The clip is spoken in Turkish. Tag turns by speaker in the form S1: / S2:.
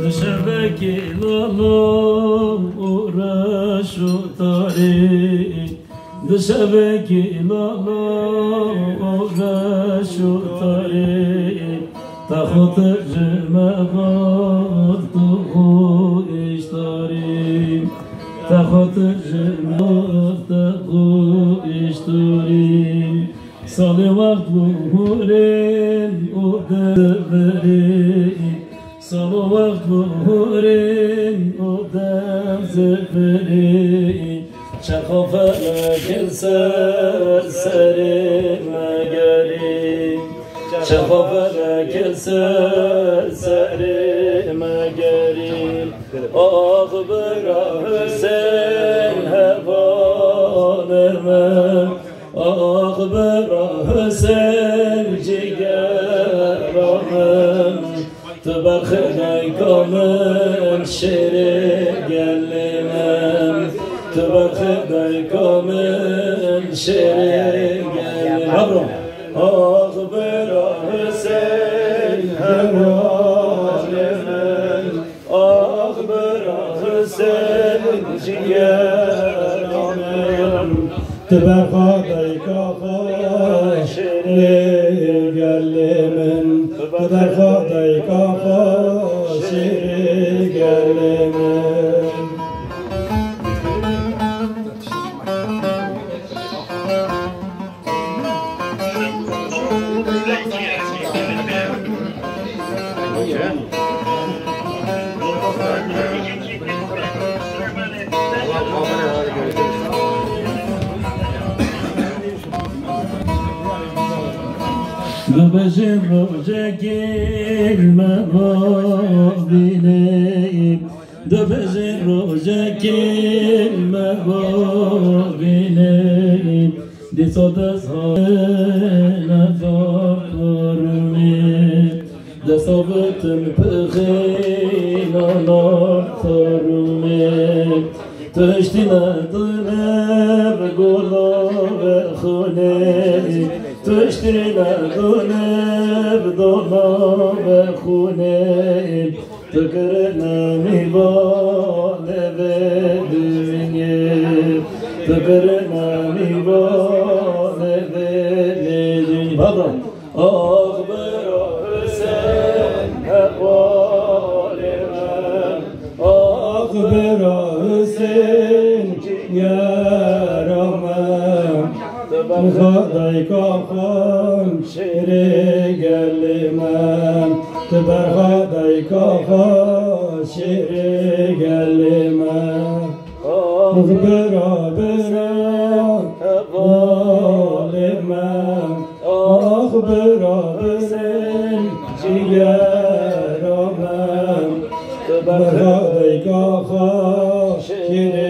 S1: Δεν ξέρω και λολο ρασο ταλει Δεν ξέρω και λολο ρασο ταλει Τα χωτερ με φάω το χοισταρι Τα χωτερ Salı vakt buhurin udeveri Salı vakt buhurin udeveri Çakafele keser serime geri Çakafele keser serime geri Ah bıra Hüseyin hevaleme Ah bıra Hüseyin cigeramem Tıbakıday kamın şeri gelimem Tıbakıday kamın şeri gelimem Ah bıra Hüseyin hevaleme Ah bıra Hüseyin
S2: تبقى ضيقة خاشري قلي من تبقى ضيقة خاشري قلي من Yeah.
S1: تو به زمروزه گرمه بینیم دو به زمروزه گرمه بینیم دی تو دزها نفاقرمی دستابتم پخیل آنافترمی تشتی نداره گلاب خونه Göbeşin roca girme babileyim Disodas hana fakarmi Desabetin pıhina nartarmi Tüştine döner gola ve khune Tüştine döner dola ve khune Tükürne mivane ve dünye Tükürne mivane
S2: ve
S1: خدای
S2: کاخان شعر گل من تو بر خدای کاخان شعر گل من
S1: مخ
S2: برا برا
S1: بال
S2: من
S1: آخ
S2: برا برا جگر من
S1: تو بر خدای
S2: کاخان شعر